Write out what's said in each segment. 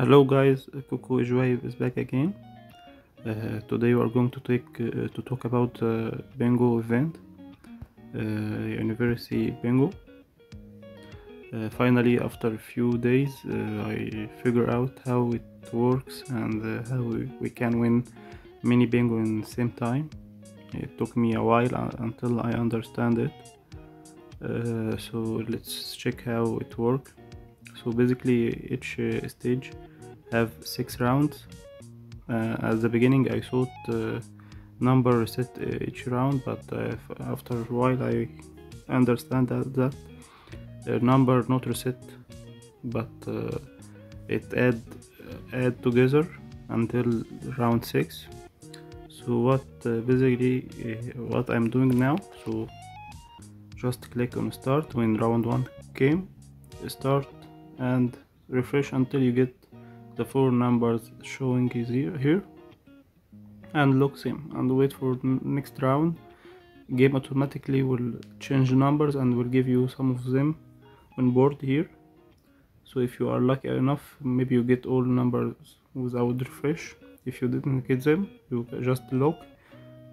Hello guys, Joy is back again. Uh, today we are going to take uh, to talk about uh, bingo event, uh, Anniversary Bingo. Uh, finally, after a few days, uh, I figure out how it works and how we, can win mini bingo in the same time. It took me a while until I understand it. So let's check how it works. So basically, each stage have six rounds. Uh, at the beginning, I thought uh, number reset uh, each round, but uh, after a while, I understand that that uh, number not reset, but uh, it add add together until round six. So what basically what I'm doing now? So just click on start when round one came, start and refresh until you get the four numbers showing is here, here. And lock them and wait for next round. Game automatically will change numbers and will give you some of them on board here. So if you are lucky enough maybe you get all numbers without refresh. If you didn't get them you just lock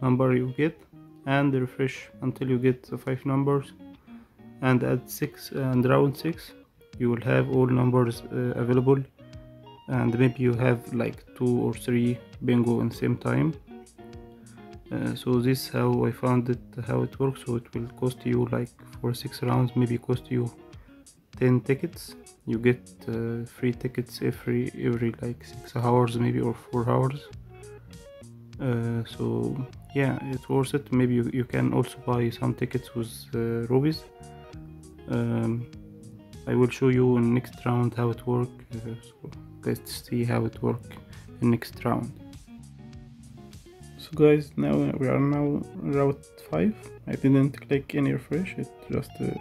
number you get and refresh until you get the five numbers. And at six and round six you will have all numbers uh, available and maybe you have like two or three bingo in same time. Uh, so this how I found it how it works. So it will cost you like for six rounds maybe cost you 10 tickets. You get uh, free tickets every every like six hours maybe or four hours. Uh, so yeah it's worth it. Maybe you, you can also buy some tickets with uh, rubies. Um, I will show you in next round how it works. Uh, so let's see how it works in next round. So guys now we are now route 5 I didn't click any refresh. It just uh,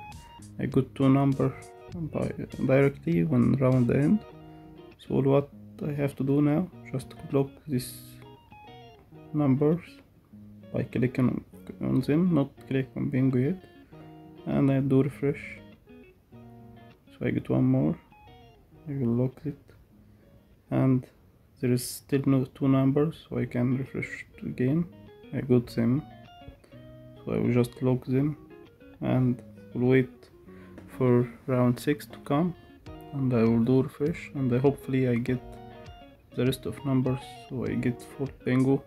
I got two number by directly when round the end. So what I have to do now just block these numbers by clicking on them not click on bingo yet. And I do refresh. So I get one more. I will lock it and there is still no two numbers so I can refresh again. I got them. So I will just lock them and will wait for round 6 to come and I will do refresh and I hopefully I get the rest of numbers so I get full bingo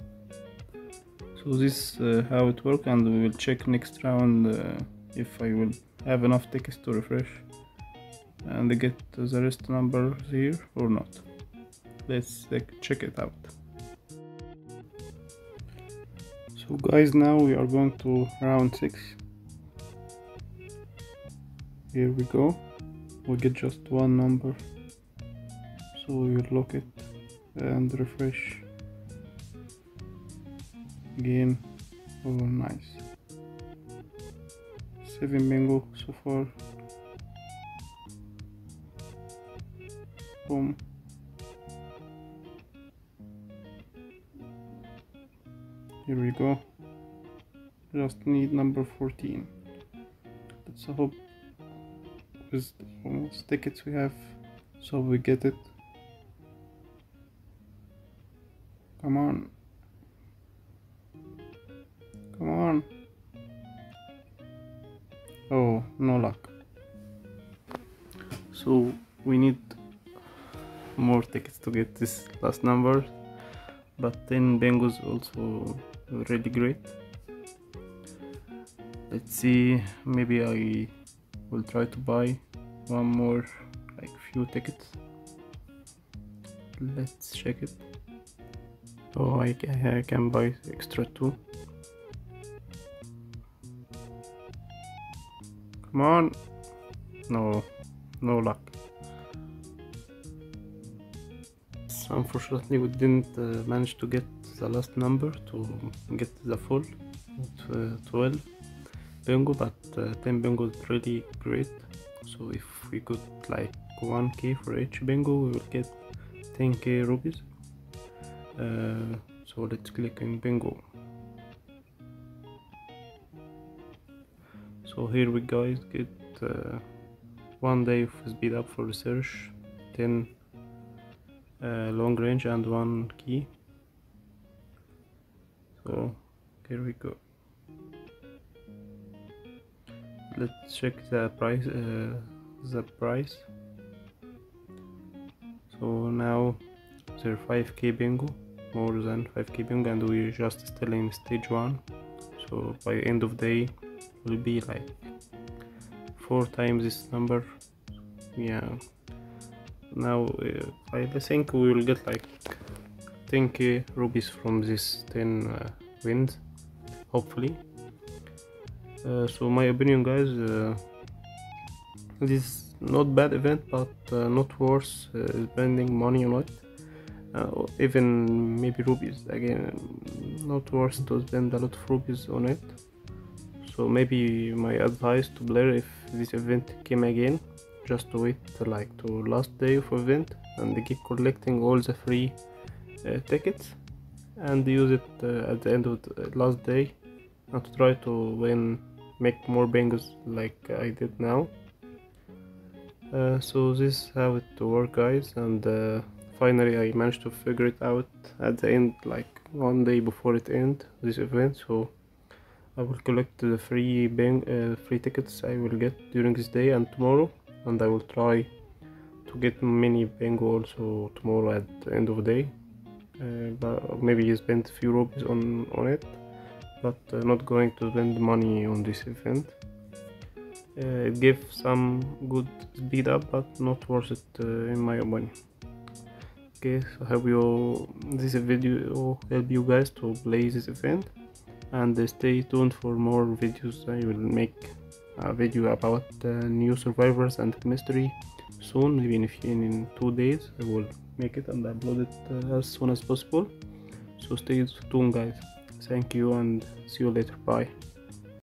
so this uh, how it works and we will check next round uh, if I will have enough tickets to refresh and get the rest numbers here or not let's check it out. So guys now we are going to round 6 here we go. We get just one number. So we will lock it and refresh. Again. Oh nice. Seven bingo so far. Boom here we go. Just need number 14 let's hope. With the tickets we have so we get it. Come on. Come on. Oh no luck. So we need more tickets to get this last number but then Bengals also really great. Let's see maybe I will try to buy one more like few tickets. Let's check it. Oh I, I can buy extra two come on. No no luck Unfortunately we didn't uh, manage to get the last number to get the full uh, 12 bingo but uh, 10 bingo is really great. So if we could like 1k for each bingo we will get 10k rubies. Uh, so let's click on bingo. So here we guys get uh, one day of speed up for research 10 uh, long range and one key. So here we go. Let's check the price uh, the price. So now there 5k bingo more than 5k bingo and we're just still in stage 1 so by end of day will be like four times this number. Yeah now uh, I think we will get like 10k rubies from this 10 uh, wins hopefully. Uh, so my opinion guys uh, this is not bad event but uh, not worth uh, spending money on it. Even maybe rubies again not worth to spend a lot of rubies on it. So maybe my advice to Blair if this event came again just to wait like to last day of event and keep collecting all the free uh, tickets and use it uh, at the end of the last day and to try to win make more bangles like I did now. Uh, so this is how it work guys and uh, finally I managed to figure it out at the end like one day before it end this event so I will collect the free bang uh, free tickets I will get during this day and tomorrow and I will try to get many bingo also tomorrow at the end of the day. Uh, but maybe spend a few rubies on on it but uh, not going to spend money on this event. Uh, it some good speed up but not worth it uh, in my opinion. Okay so I hope you this video help you guys to play this event and stay tuned for more videos I will make a video about new survivors and mystery. Soon maybe in, in two days I will make it and upload it uh, as soon as possible. So stay tuned guys. Thank you and see you later. Bye